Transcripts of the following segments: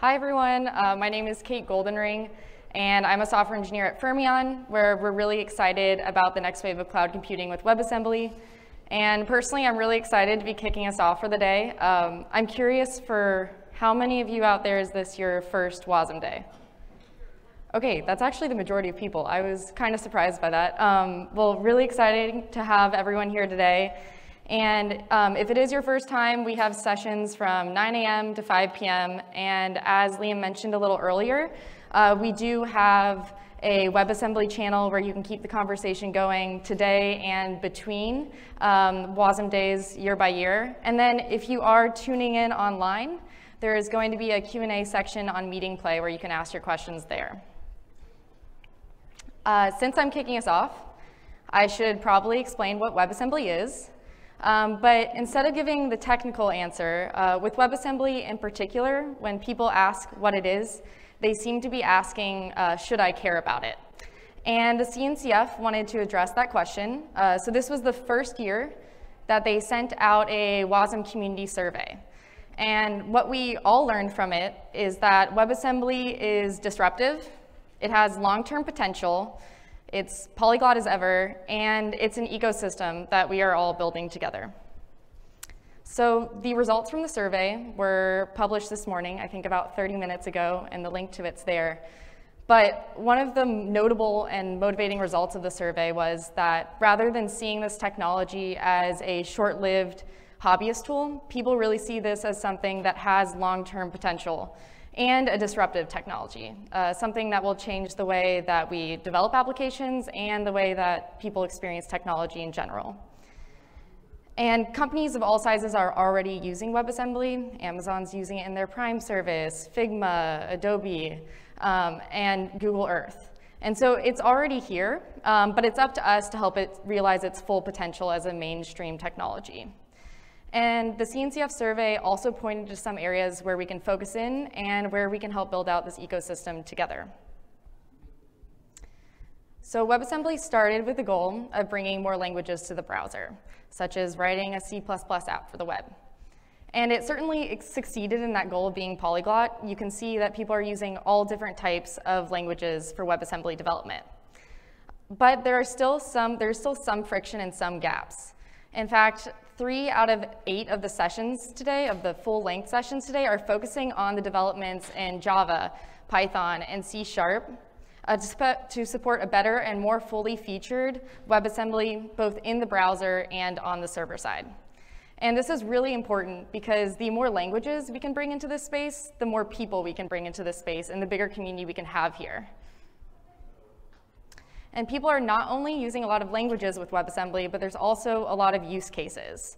Hi everyone, uh, my name is Kate Goldenring and I'm a software engineer at Fermyon where we're really excited about the next wave of cloud computing with WebAssembly. And personally, I'm really excited to be kicking us off for the day. Um, I'm curious for how many of you out there is this your first WASM day? Okay, that's actually the majority of people. I was kind of surprised by that. Um, well, really exciting to have everyone here today. And um, if it is your first time, we have sessions from 9 a.m. to 5 p.m. And as Liam mentioned a little earlier, uh, we do have a WebAssembly channel where you can keep the conversation going today and between um, WASM days year by year. And then if you are tuning in online, there is going to be a Q&A section on Meeting Play where you can ask your questions there. Uh, since I'm kicking us off, I should probably explain what WebAssembly is um, but instead of giving the technical answer, uh, with WebAssembly in particular, when people ask what it is, they seem to be asking, uh, should I care about it? And the CNCF wanted to address that question. Uh, so this was the first year that they sent out a WASM community survey. And what we all learned from it is that WebAssembly is disruptive, it has long-term potential, it's polyglot as ever, and it's an ecosystem that we are all building together. So the results from the survey were published this morning, I think about 30 minutes ago, and the link to it's there. But one of the notable and motivating results of the survey was that rather than seeing this technology as a short-lived hobbyist tool, people really see this as something that has long-term potential and a disruptive technology, uh, something that will change the way that we develop applications and the way that people experience technology in general. And companies of all sizes are already using WebAssembly. Amazon's using it in their Prime service, Figma, Adobe, um, and Google Earth. And so it's already here, um, but it's up to us to help it realize its full potential as a mainstream technology. And the CNCF survey also pointed to some areas where we can focus in and where we can help build out this ecosystem together. So WebAssembly started with the goal of bringing more languages to the browser, such as writing a C++ app for the web. And it certainly succeeded in that goal of being polyglot. You can see that people are using all different types of languages for WebAssembly development. But there are still some, there's still some friction and some gaps. In fact, three out of eight of the sessions today, of the full length sessions today, are focusing on the developments in Java, Python, and C Sharp uh, to, support a better and more fully featured WebAssembly both in the browser and on the server side. And this is really important because the more languages we can bring into this space, the more people we can bring into this space and the bigger community we can have here. And people are not only using a lot of languages with WebAssembly, but there's also a lot of use cases.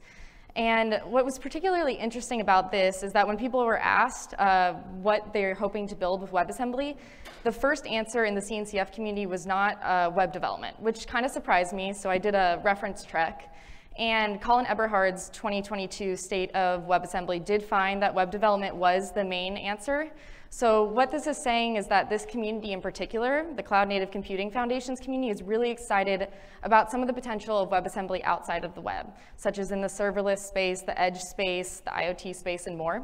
And what was particularly interesting about this is that when people were asked uh, what they're hoping to build with WebAssembly, the first answer in the CNCF community was not uh, web development, which kind of surprised me, so I did a reference check. And Colin Eberhardt's 2022 State of WebAssembly did find that web development was the main answer, so what this is saying is that this community in particular, the Cloud Native Computing Foundation's community, is really excited about some of the potential of WebAssembly outside of the web, such as in the serverless space, the edge space, the IoT space, and more.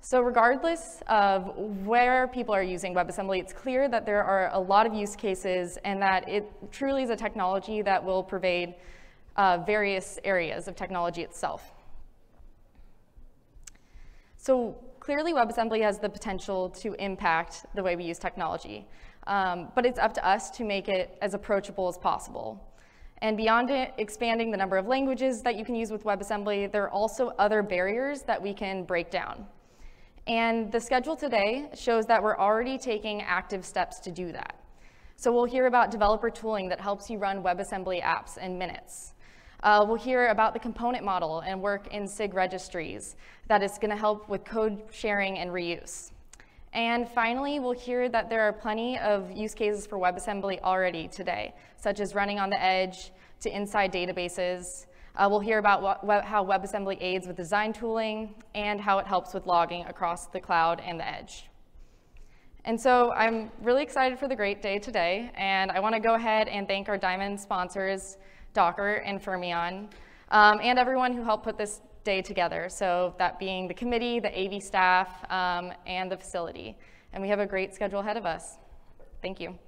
So regardless of where people are using WebAssembly, it's clear that there are a lot of use cases and that it truly is a technology that will pervade uh, various areas of technology itself. So clearly WebAssembly has the potential to impact the way we use technology, um, but it's up to us to make it as approachable as possible. And beyond it, expanding the number of languages that you can use with WebAssembly, there are also other barriers that we can break down. And the schedule today shows that we're already taking active steps to do that. So we'll hear about developer tooling that helps you run WebAssembly apps in minutes. Uh, we'll hear about the component model and work in SIG registries that is going to help with code sharing and reuse. And finally, we'll hear that there are plenty of use cases for WebAssembly already today, such as running on the edge to inside databases. Uh, we'll hear about how WebAssembly aids with design tooling and how it helps with logging across the cloud and the edge. And so I'm really excited for the great day today, and I want to go ahead and thank our Diamond sponsors, Docker and Fermyon, um, and everyone who helped put this day together. So that being the committee, the AV staff, um, and the facility. And we have a great schedule ahead of us. Thank you.